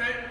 Update.